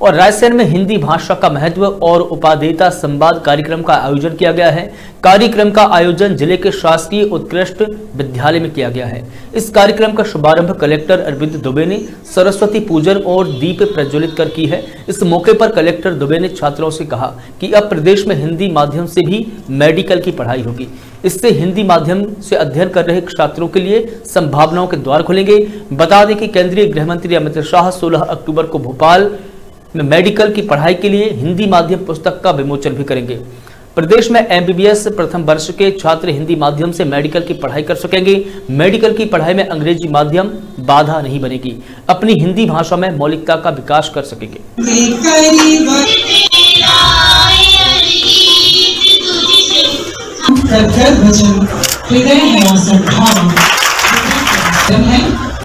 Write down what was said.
और रायसेन में हिंदी भाषा का महत्व और उपादेयता संवाद कार्यक्रम का आयोजन किया गया है। कार्यक्रम का आयोजन ज़िले के शासकीय उत्कृष्ट विद्यालय में किया गया है। इस कार्यक्रम का शुभारंभ कलेक्टर अरविंद दुबे ने सरस्वती पूजन और दीप प्रज्वलित कर की है। इस मौके पर कलेक्टर दुबे ने छात्रों से कहा कि अब प्रदेश में हिंदी माध्यम से भी मेडिकल की पढ़ाई होगी। इससे हिंदी माध्यम से अध्ययन कर रहे छात्रों के लिए संभावनाओं के द्वार खुलेंगे। बता दें कि केंद्रीय गृह मंत्री अमित शाह 16 अक्टूबर को भोपाल मेडिकल की पढ़ाई के लिए हिंदी माध्यम पुस्तक का विमोचन भी करेंगे। प्रदेश में एमबीबीएस प्रथम वर्ष के छात्र हिंदी माध्यम से मेडिकल की पढ़ाई कर सकेंगे। मेडिकल की पढ़ाई में अंग्रेज़ी माध्यम बाधा नहीं बनेगी। अपनी हिंदी भाषा में मौलिकता का विकास कर सकेंगे।